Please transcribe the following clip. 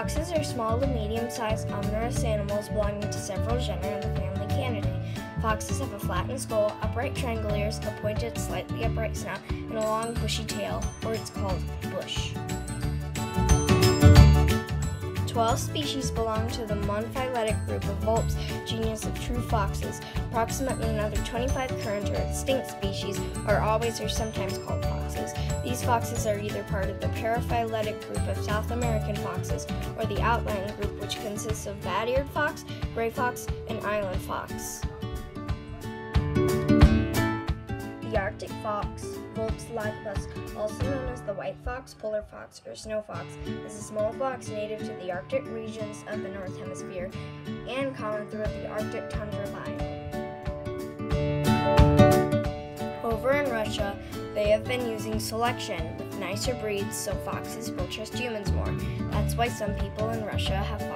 Foxes are small to medium-sized omnivorous animals belonging to several genera in the family Canidae. Foxes have a flattened skull, upright triangle ears, a pointed, slightly upright snout, and a long bushy tail, or it's called 12 species belong to the monophyletic group of Vulpes, genus of true foxes. Approximately another 25 current or extinct species are always or sometimes called foxes. These foxes are either part of the paraphyletic group of South American foxes or the outlying group which consists of bat-eared fox, gray fox, and island fox. The Arctic fox, Lagopus, also known as the white fox, polar fox, or snow fox, is a small fox native to the Arctic regions of the North Hemisphere and common throughout the Arctic tundra line. Over in Russia, they have been using selection with nicer breeds so foxes will trust humans more. That's why some people in Russia have.